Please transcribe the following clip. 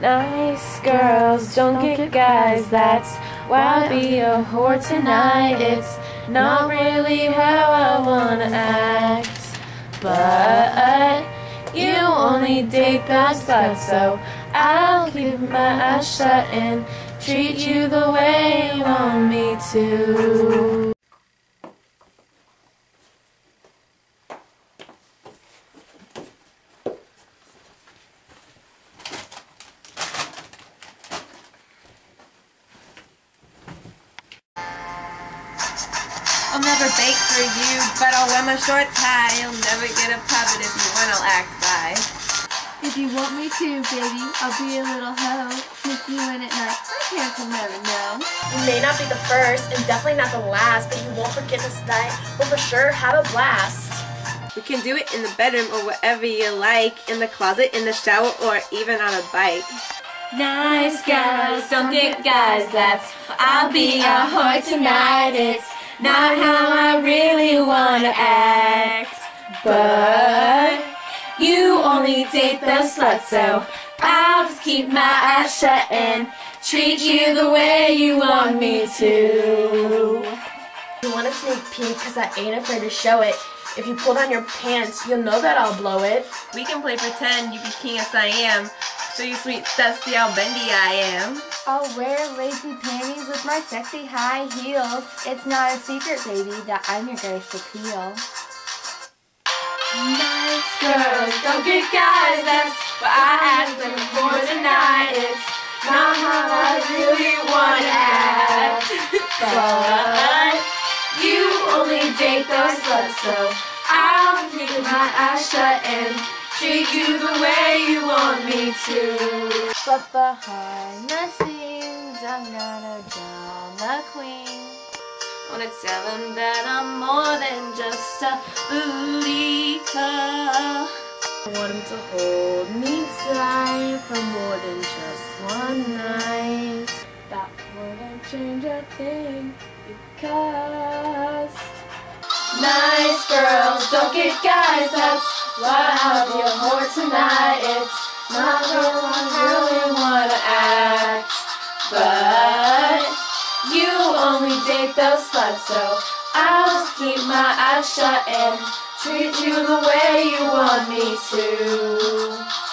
Nice girls don't get guys, that's why I'll be a whore tonight. It's not really how I wanna act, but you only date sluts, so I'll keep my eyes shut and treat you the way you want me to. I'll never bake for you, but I'll wear my shorts high. You'll never get a puppet if you want, I'll act by. If you want me to, baby, I'll be a little hoe. Sneak you in at night, my parents will never know. You may not be the first, and definitely not the last, but you won't forget this night. We'll for sure have a blast. We can do it in the bedroom or wherever you like, in the closet, in the shower, or even on a bike. Nice girls don't get guys, that's I'll be a whore tonight. It's not how I really wanna act, but you only date the sluts, so I'll just keep my eyes shut and treat you the way you want me to. You want a sneak peek, cause I ain't afraid to show it. If you pull down your pants, you'll know that I'll blow it. We can play pretend you be king as I am. Show you sweet stuff, see how bendy I am. I'll wear lacy panties with my sexy high heels. It's not a secret, baby, that I'm your greatest appeal. Nice girls don't get guys, that's why I act them for tonight. It's not how I really wanna act, but you only date those sluts, so I'll keep my eyes shut and treat you the way you want me to. But behind the scenes, I'm not a drama queen. Wanna tell them that I'm more than just a booty call. I want him to hold me tight for more than just one night. That wouldn't change a thing because nice girls don't get guys. That's why I'll be a whore tonight. It's not how I really wanna act, but you only date those sluts, so I'll just keep my eyes shut and treat you the way you want me to.